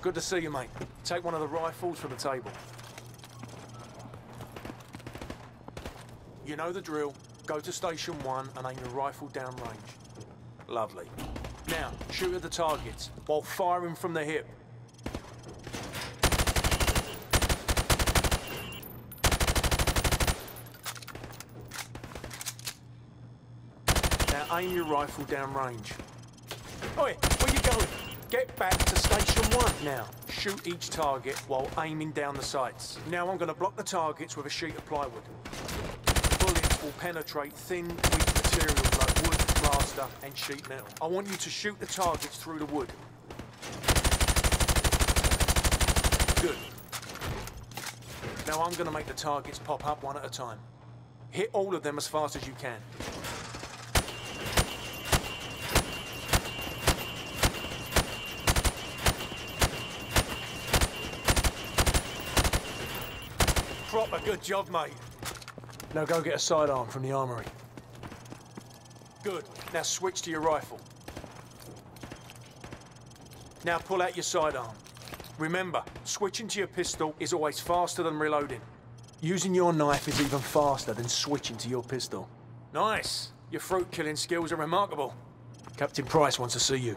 Good to see you, mate. Take one of the rifles from the table. You know the drill. Go to station one and aim your rifle downrange. Lovely. Now, shoot at the targets while firing from the hip. Now aim your rifle downrange. Oi, where you going? Get back to station one now. Shoot each target while aiming down the sights. Now I'm going to block the targets with a sheet of plywood. Bullets will penetrate thin, weak materials like wood, plaster and sheet metal. I want you to shoot the targets through the wood. Good. Now I'm going to make the targets pop up one at a time. Hit all of them as fast as you can. Proper good job, mate. Now go get a sidearm from the armory. Good. Now switch to your rifle. Now pull out your sidearm. Remember, switching to your pistol is always faster than reloading. Using your knife is even faster than switching to your pistol. Nice. Your fruit killing skills are remarkable. Captain Price wants to see you.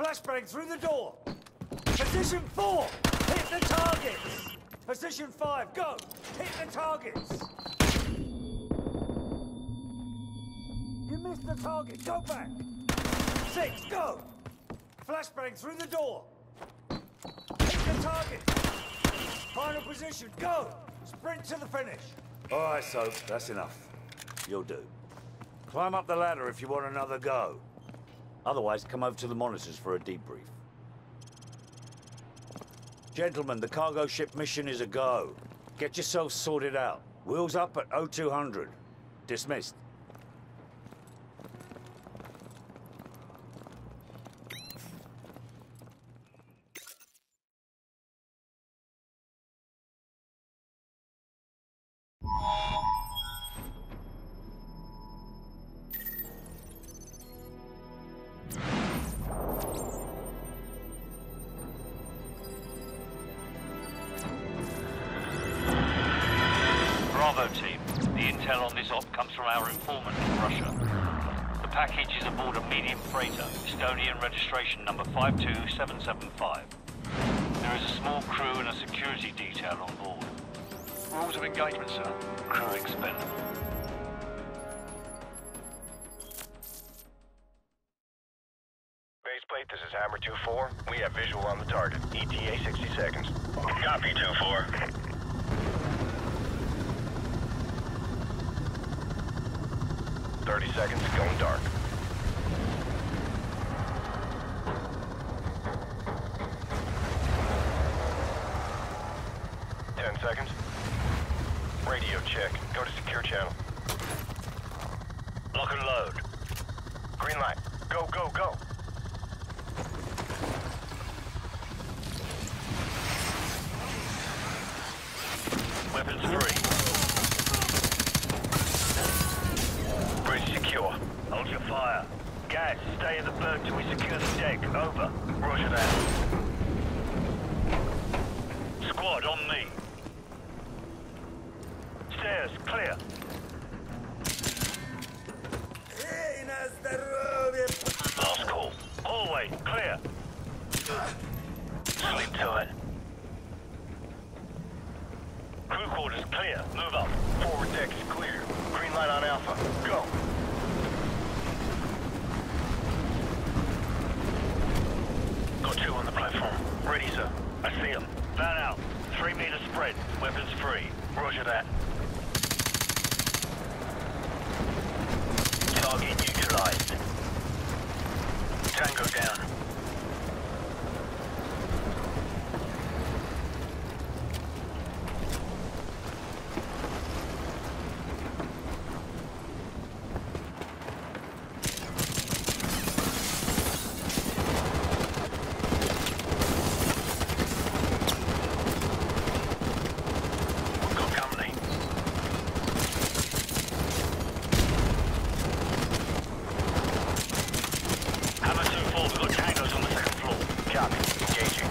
Flashbang through the door! Position four! Hit the targets! Position five, go! Hit the targets! You missed the target, go back! Six, go! Flashbang through the door! Hit the target! Final position, go! Sprint to the finish! All right, so that's enough. You'll do. Climb up the ladder if you want another go. Otherwise, come over to the monitors for a debrief. Gentlemen, the cargo ship mission is a go. Get yourselves sorted out. Wheels up at 0200. Dismissed. From our informant in Russia. The package is aboard a medium freighter, Estonian registration number 52775. There is a small crew and a security detail on board. Rules of engagement, sir. Crew expendable. this is Hammer 2-4. We have visual on the target. ETA 60 seconds. Copy 2-4. Thirty seconds, going dark. Ten seconds. Radio check. Go to secure channel. Lock and load. Green light. Go, go, go. Weapons free. Bridge secure. Hold your fire. Gaz, stay in the berg till we secure the deck. Over. Roger that. Squad, on me. Stairs, clear. Last call. Hallway, clear. Sleep tight. Crew quarters clear. Move up. Forward deck is clear. Green light on Alpha. Go. Got two on the platform. Ready, sir. I see them. Fan out. Three meter spread. Weapons free. Roger that. Target neutralized. Tango down. We've got company. Hammer 2-4, we've got tangos on the second floor. Copy. Engaging.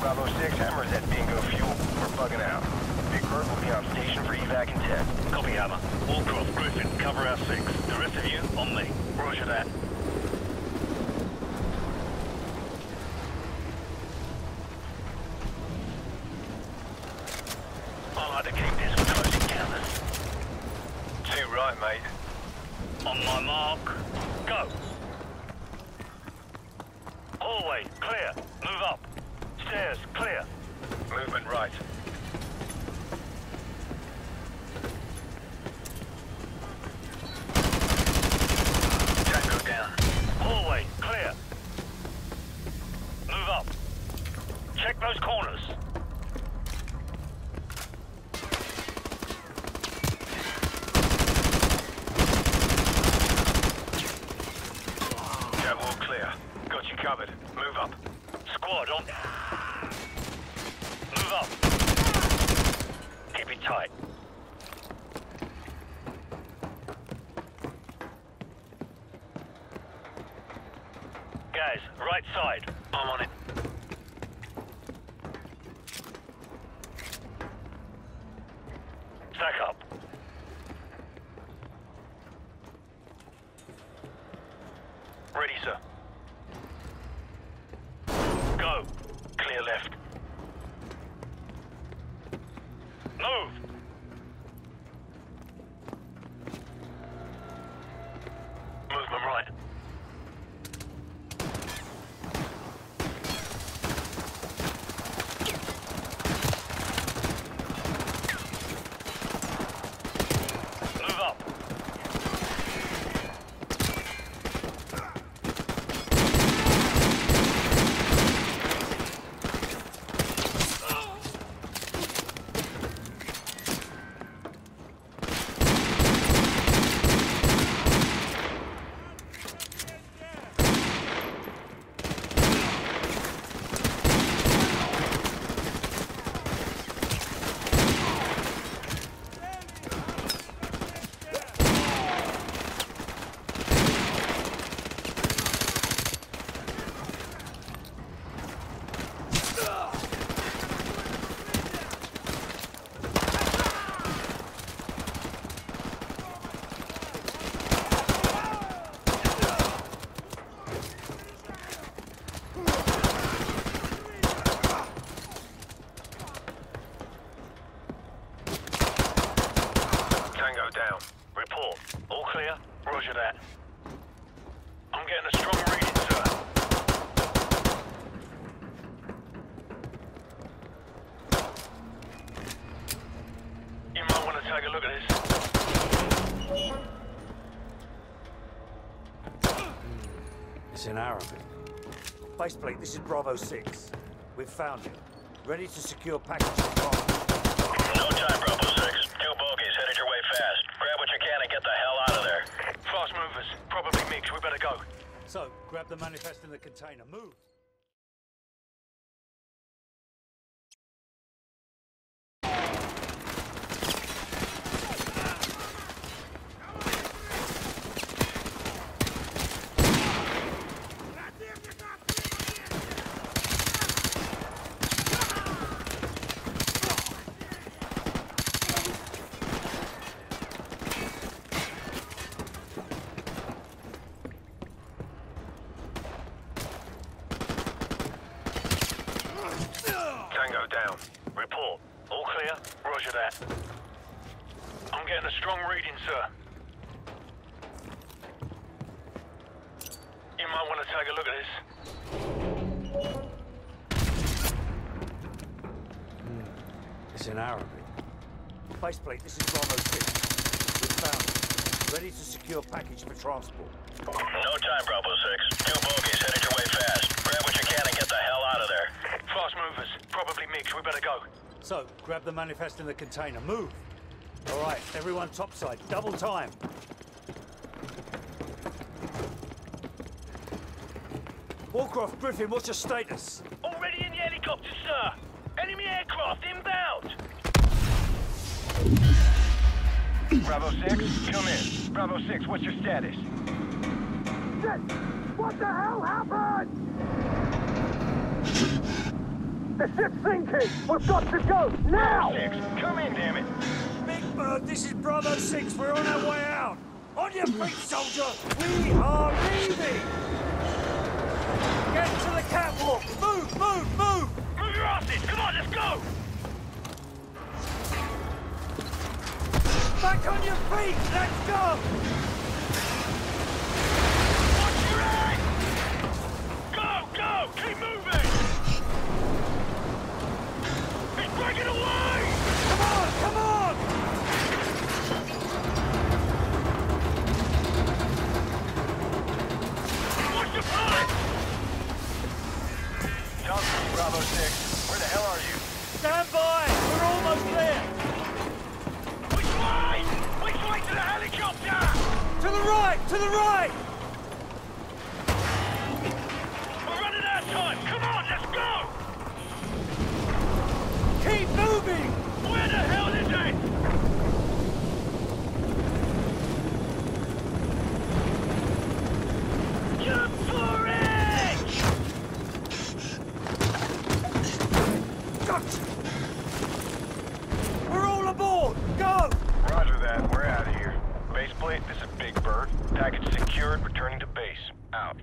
Bravo 6, Hammer's at Bingo Fuel. We're bugging out. Big Bird will be on station for evac in 10. Copy, Hammer. Wallcroft, Griffin, cover our six. The rest of you, on me. Roger that. I like to keep this for close encounters. Too mate. On my mark, go. Hallway, clear. Move up. Stairs, clear. Movement right. Tango down. Hallway, clear. Move up. Check those corners. Jet all clear. Got you covered. Move up. Squad on. Move up. Keep it tight. Guys, right side. I'm on it. Stack up. Ready, sir. Go. Clear left. Move. Movement right. Move up. Tango down. Report. All clear? Roger that. I'm getting a strong reading, sir. You might want to take a look at this. It's in Arabic. Baseplate, this is Bravo 6. We've found it. Ready to secure package. No time, Bravo 6. Two bogeys headed your way fast. Grab what you can and get the hell out of there. Fast movers. Probably MiGs. We better go. Soap, grab the manifest in the container. Move! Tango down. Report. All clear? Roger that. I'm getting a strong reading, sir. You might want to take a look at this. Hmm. It's in Arabic. Baseplate, this is Bravo 6. We've found it. Ready to secure package for transport. No time, Bravo 6. Two bogeys headed your way fast. Grab what you can and get the hell out of there. Fast movers. Probably MiGs. We better go. Soap, grab the manifest in the container. Move! All right, everyone topside. Double time. Wallcroft, Griffin, what's your status? Already in the helicopter, sir. Enemy aircraft inbound. Bravo 6, come in. Bravo 6, what's your status? What the hell happened? The ship's sinking! We've got to go, now! Bravo 6, come in, damn it. Big Bird, this is Bravo 6. We're on our way out. On your feet, soldier. We are leaving. Get to the catwalk. Move, move, move. Move your asses. Come on, let's go. Back on your feet. Let's go. To the right. We're running out of time. Come on, let's go. Keep moving. Where the hell is it? Jump for it! Gotcha. We're all aboard. Go. Roger that. We're out of here. Base plate, this is a Big Bird. Package secured, returning to base. Out.